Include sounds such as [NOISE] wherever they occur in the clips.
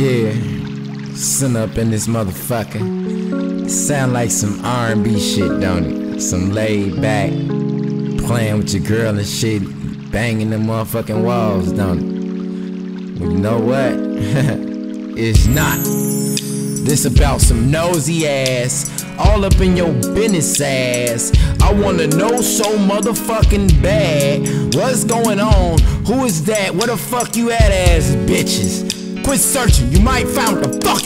Yeah, sitting up in this motherfucker. Sound like some R&B shit, don't it? Some laid back, playing with your girl and shit, banging the motherfucking walls, don't it? Well, you know what? [LAUGHS] it's not. This about some nosy ass, all up in your business ass. I wanna know so motherfucking bad. What's going on? Who is that? Where the fuck you at, ass bitches? Quit searching, you might find the fuck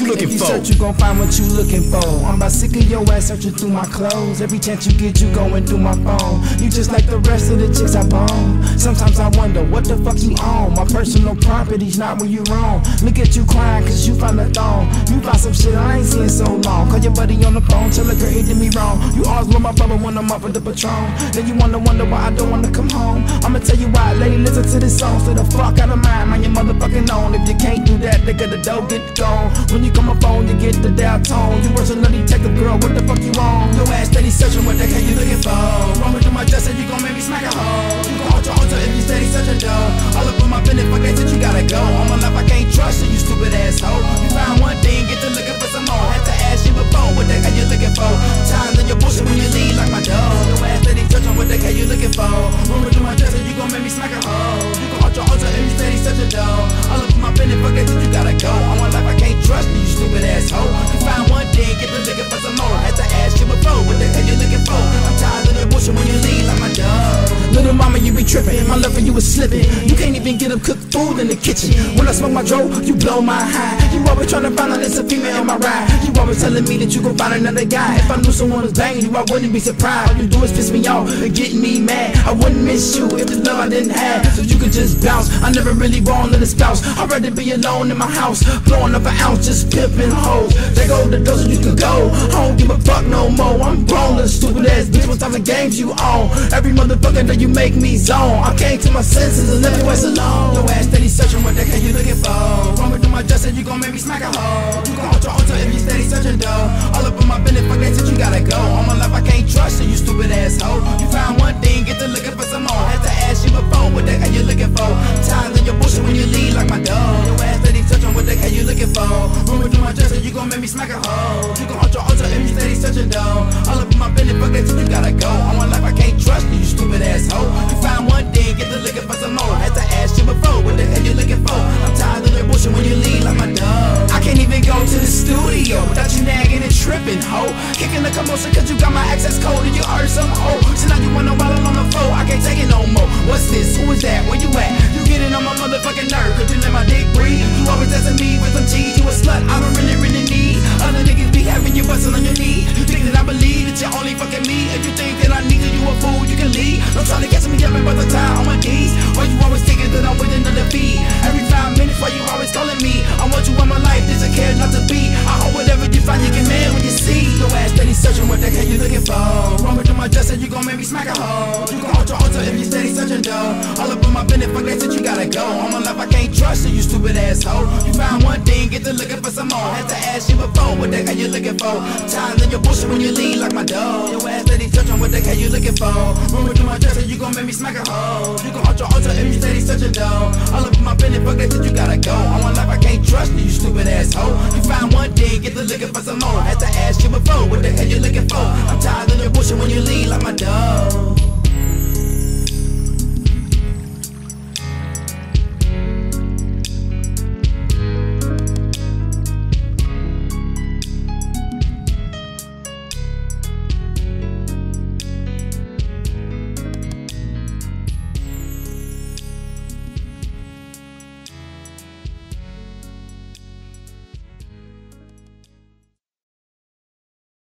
search, you gon' find what you looking for. I'm about sick of your ass searching through my clothes. Every chance you get, you going through my phone. You just like the rest of the chicks I bone. Sometimes I wonder what the fuck you own. My personal property's not where you wrong. Look at you crying cause you found a thong. You found some shit I ain't seen so long. Call your buddy on the phone, tell a girl it did me wrong. You always with my brother when I'm up with the Patrón. Then you wanna wonder why I don't wanna come home. I'ma tell you why, lady, listen to this song. Stay the fuck out of mind, mind your motherfucking own. If you can't do that, nigga, the dough get gone. When you come call my you get the dial tone. You was a nutty detective tripping. My love for you is slipping. You can't even get up cooked food in the kitchen. When I smoke my dro, you blow my high. You always trying to find out it's a female on my ride. You always telling me that you gon' find another guy. If I knew someone was banging you, I wouldn't be surprised. All you do is piss me off and get me mad. I wouldn't miss you if the love I didn't have. So you could just bounce. I never really wanted a spouse. I'd rather be alone in my house, blowing up an ounce, just pimping hoes. They go the doors you can go. I don't give a fuck no more. I'm grown, little stupid ass bitch. What type of games you on? Every motherfucker that you make me zone. I came to my senses and left your ass alone. Your ass steady searching, what the hell you looking for? Run through my and you gon' make me smack a hoe. You gon' hold your altar if you steady searching though. All up in my business, fuck that shit, you gotta go. All my life I can't trust you, you stupid asshole. You found one thing, get to looking for some more. Had to ask you before, what the hell you looking for? Times in your bullshit when you leave like my dog. Your ass steady searching, what the hell you looking for? Run through my dress and you gon' make me smack a hoe. You gon' hold your altar if you steady searching though. All up in my business, fuck that shit, you gotta go. All my life I can't trust you, you stupid asshole. You found one thing, get to looking for some more. Had to ask you before, what the hell you looking for? I'm tired of your bullshit when you go to the studio without you nagging and tripping, ho. Kicking the commotion cause you got my access code and you heard some hoe. So now you wanna while I'm on the floor, I can't take it no more. What's this? Who is that? Where you at? You getting on my motherfucking nerve, cause you let my dick breathe. You always asking me with some cheese, you a slut, I don't really, really need. Other niggas be having you busting on your knee. You think that I believe that you're only fucking me? If you think that I need you, you a fool, you can leave. Don't try to catch me up the time on my knees. Why you always thinking that I'm with another beat? Every five minutes, why you always gon' make me smack a hoe. You gon' hold your altar if you steady searching though. All up in my business, fuck that shit, you gotta go. All my life I can't trust you, you stupid asshole. You found one thing, get to looking for some more. Had to ask you before, what the hell you looking for? Times in your bullshit when you leave like my dog. Your ass steady searching, what the hell you looking for? Run through my dress and you gon' make me smack a hoe. You gon' hold your altar if you steady searching though. All up in my business, fuck that shit, you gotta go. All my life I can't trust you, you stupid asshole. You found one